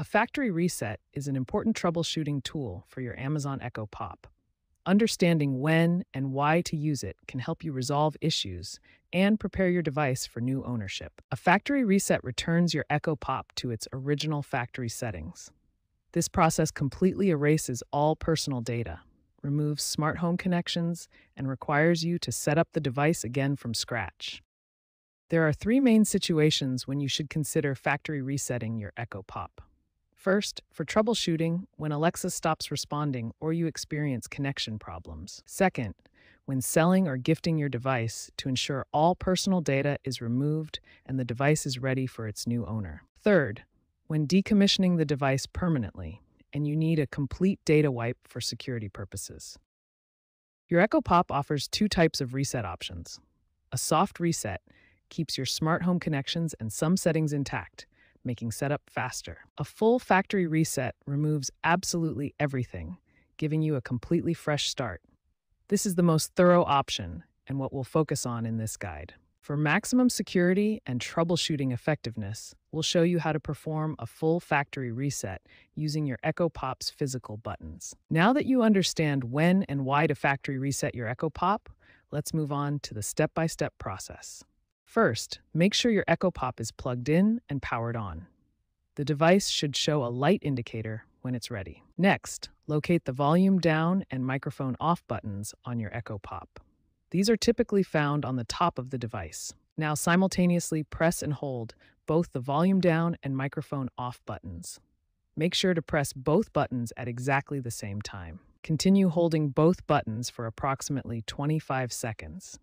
A factory reset is an important troubleshooting tool for your Amazon Echo Pop. Understanding when and why to use it can help you resolve issues and prepare your device for new ownership. A factory reset returns your Echo Pop to its original factory settings. This process completely erases all personal data, removes smart home connections, and requires you to set up the device again from scratch. There are three main situations when you should consider factory resetting your Echo Pop. First, for troubleshooting, when Alexa stops responding or you experience connection problems. Second, when selling or gifting your device to ensure all personal data is removed and the device is ready for its new owner. Third, when decommissioning the device permanently and you need a complete data wipe for security purposes. Your Echo Pop offers two types of reset options. A soft reset keeps your smart home connections and some settings intact, making setup faster. A full factory reset removes absolutely everything, giving you a completely fresh start. This is the most thorough option and what we'll focus on in this guide. For maximum security and troubleshooting effectiveness, we'll show you how to perform a full factory reset using your Echo Pop's physical buttons. Now that you understand when and why to factory reset your Echo Pop, let's move on to the step-by-step process. First, make sure your Echo Pop is plugged in and powered on. The device should show a light indicator when it's ready. Next, locate the volume down and microphone off buttons on your Echo Pop. These are typically found on the top of the device. Now simultaneously press and hold both the volume down and microphone off buttons. Make sure to press both buttons at exactly the same time. Continue holding both buttons for approximately 25 seconds.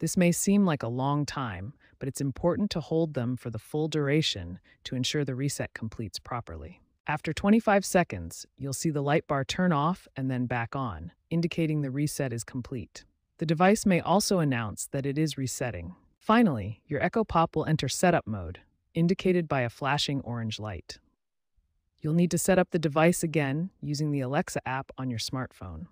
This may seem like a long time, but it's important to hold them for the full duration to ensure the reset completes properly. After 25 seconds, you'll see the light bar turn off and then back on, indicating the reset is complete. The device may also announce that it is resetting. Finally, your Echo Pop will enter setup mode, indicated by a flashing orange light. You'll need to set up the device again using the Alexa app on your smartphone.